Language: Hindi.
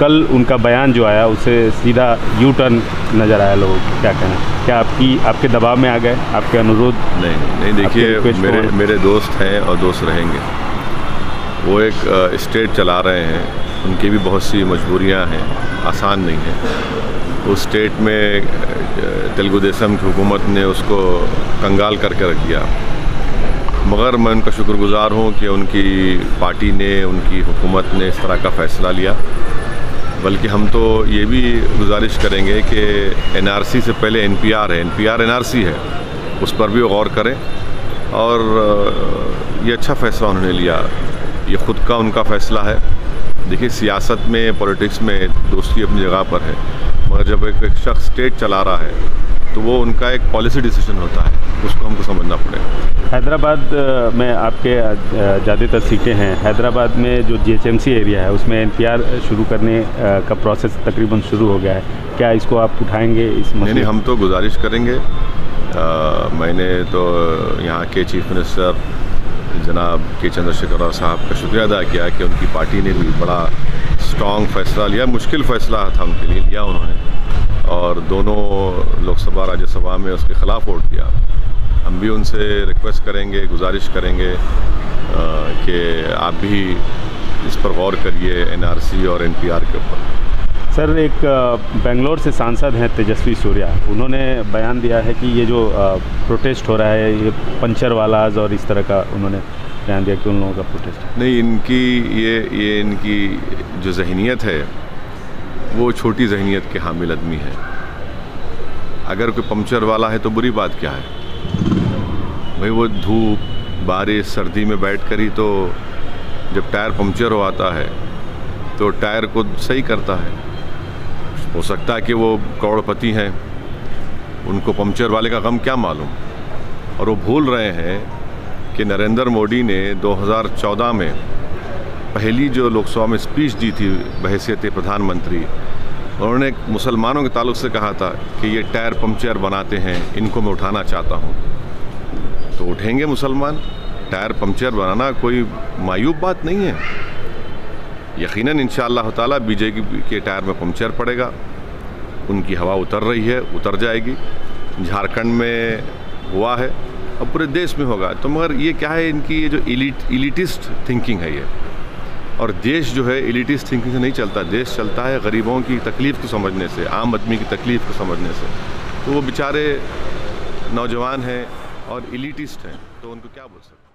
कल उनका बयान जो आया उसे सीधा यू टर्न नज़र आया लोगों को। क्या कहना? क्या आपकी आपके दबाव में आ गए? आपके अनुरोध? नहीं नहीं देखिए मेरे मेरे दोस्त हैं और दोस्त रहेंगे। वो एक स्टेट चला रहे हैं। उनकी भी बहुत सी मजबूरियाँ हैं। आसान नहीं है। उस स्टेट में तेलुगु देशम की हुकूमत ने उसको कंगाल करके रख दिया। मगर मैं उनका शुक्रगुजार हूँ कि उनकी पार्टी ने उनकी हुकूमत ने इस तरह का फ़ैसला लिया। बल्कि हम तो ये भी गुजारिश करेंगे कि एनआरसी से पहले एनपीआर है। एनपीआर एनआरसी है। उस पर भी गौर करें। और ये अच्छा फ़ैसला उन्होंने लिया। ये ख़ुद का उनका फ़ैसला है। देखिए सियासत में पॉलिटिक्स में दोस्ती अपनी जगह पर है। मगर जब एक, एक शख्स स्टेट चला रहा है तो वो उनका एक पॉलिसी डिसीज़न होता है उसको हमको समझना पड़ेगा। हैदराबाद में आपके ज़्यादातर सीटें हैं। हैदराबाद में जो जीएचएमसी एरिया है उसमें एनपीआर शुरू करने का प्रोसेस तकरीबन शुरू हो गया है। क्या इसको आप उठाएँगे इस नहीं नहीं हम तो गुजारिश करेंगे। आ, मैंने तो यहाँ के चीफ मिनिस्टर जनाब के चंद्रशेखर राव साहब का शुक्रिया अदा किया कि उनकी पार्टी ने भी बड़ा स्ट्रॉन्ग फैसला लिया। मुश्किल फ़ैसला था उनके लिए लिया उन्होंने। दोनों लोकसभा राज्यसभा में उसके ख़िलाफ़ वोट दिया। हम भी उनसे रिक्वेस्ट करेंगे गुजारिश करेंगे कि आप भी इस पर गौर करिए एनआरसी और एनपीआर के ऊपर। सर एक बेंगलोर से सांसद हैं तेजस्वी सूर्या। उन्होंने बयान दिया है कि ये जो प्रोटेस्ट हो रहा है ये पंचर वालाज और इस तरह का उन्होंने बयान दिया कि उन लोगों का प्रोटेस्ट नहीं इनकी ये ये इनकी जो जहनीत है वो छोटी जहनीत के हामिल आदमी है। अगर कोई पंचर वाला है तो बुरी बात क्या है? भाई वो धूप, बारिश, सर्दी में बैठ कर ही तो जब टायर पंचर हो आता है तो टायर को सही करता है। हो सकता है कि वो करोड़पति हैं, उनको पंचर वाले का गम क्या मालूम? और वो भूल रहे हैं कि नरेंद्र मोदी ने 2014 में पहली जो लोकसभा में स्पीच दी थी बहसीत प्रधानमंत्री उन्होंने मुसलमानों के ताल्लुक से कहा था कि ये टायर पंचर बनाते हैं, इनको मैं उठाना चाहता हूँ। तो उठेंगे मुसलमान, टायर पंचर बनाना कोई मायूब बात नहीं है। यकीन इन ताला बीजेपी के टायर में पंचर पड़ेगा। उनकी हवा उतर रही है, उतर जाएगी। झारखंड में हुआ है और पूरे देश में होगा। तो मगर ये क्या है, इनकी ये जो इलिट इलिटिस्ट थिंकिंग है ये? और देश जो है इलिटिस थिंकिंग से नहीं चलता। देश चलता है गरीबों की तकलीफ़ को समझने से, आम आदमी की तकलीफ़ को समझने से। तो वो बेचारे नौजवान हैं और इलिटिस्ट हैं। तो उनको क्या बोल सकते